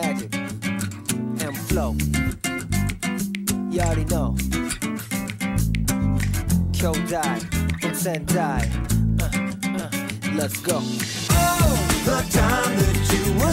Magic. M Flow. You already know. Kyo Die from Sendai. Uh, uh, let's go. The time that you were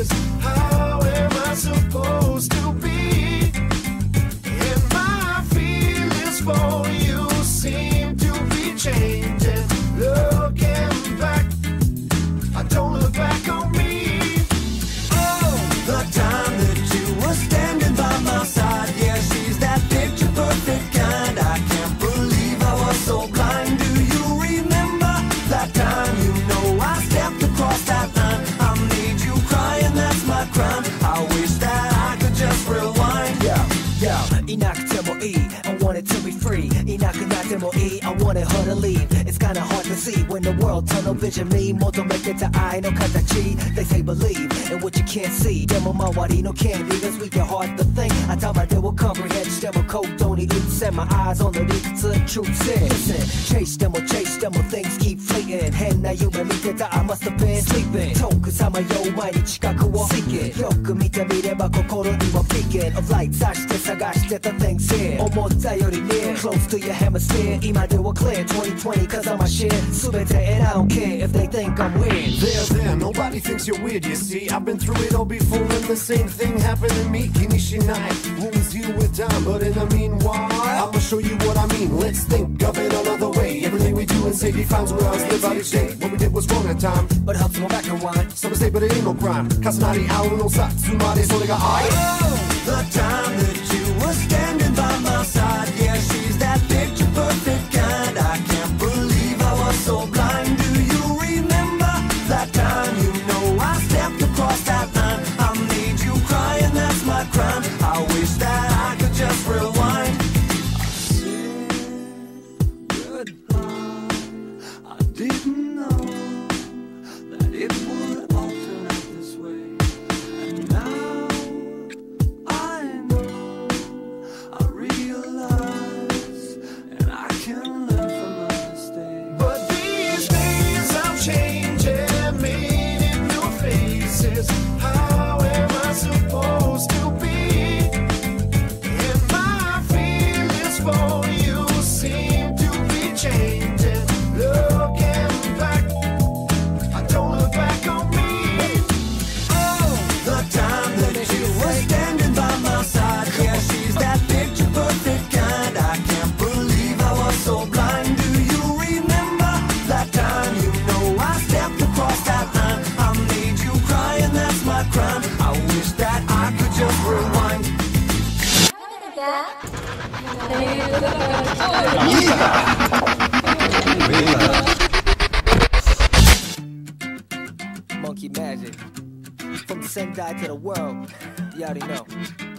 faces. How be free. 이 나끝 나때 뭐이 I wanted her to leave. It's kinda hard to see when the world tunnel vision me 求めてた愛の形 They say believe in what you can't see でも周りの candy That's weak and hard to think 頭では comprehend しても行動に移せ My eyes on the 理屈 Truth said Listen, chase でも chase でも Things keep fleeting 変な夢見てた I must have been sleeping 遠くさまよう毎日近くを Seek it よく見てみれば心にも Peeking of light さして探してた things here 思ったより near Close to your hemisphere 今では clear 2020 cause I'm a shit 全て and I don't care if they think I'm weird There, there, nobody thinks you're weird, you see. I've been through it all before, and the same thing happened to me. Kinishinai wounds heal with time, but in the meanwhile, I'ma show you what I mean. Let's think of it another way. Everything we do in safety finds where else live out each day. What we did was wrong at time. But helps me back and rewind Some mistake, but it ain't no crime. Kasanari, ao no satsumare, so they got I. The time that you were standing Monkey Majik. From Sendai to the world. You already know